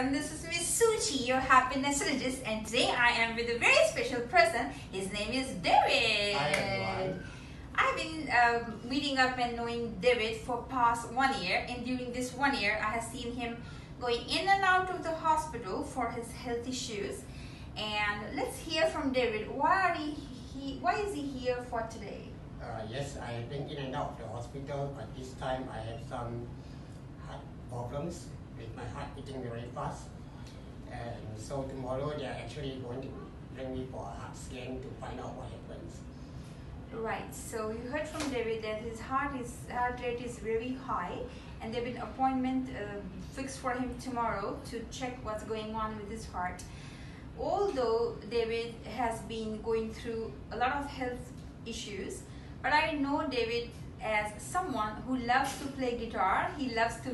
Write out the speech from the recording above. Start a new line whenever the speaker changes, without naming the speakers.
Namaskaram. This is Miss Suchi, your happiness strategist, and today I am with a very special person. His name is David.
Hi.
I've been uh, meeting up and knowing David for past one year, and during this one year, I have seen him going in and out of the hospital for his health issues. And let's hear from David. Why are he, he why is he here for today?
Uh, yes, I have been in and out of the hospital, but this time I have some heart problems heart very fast. And so tomorrow they are actually going to bring me for a scan to find out what happens.
Right. So you heard from David that his heart is heart rate is very high, and there's been appointment uh, fixed for him tomorrow to check what's going on with his heart. Although David has been going through a lot of health issues, but I know David as someone who loves to play guitar. He loves to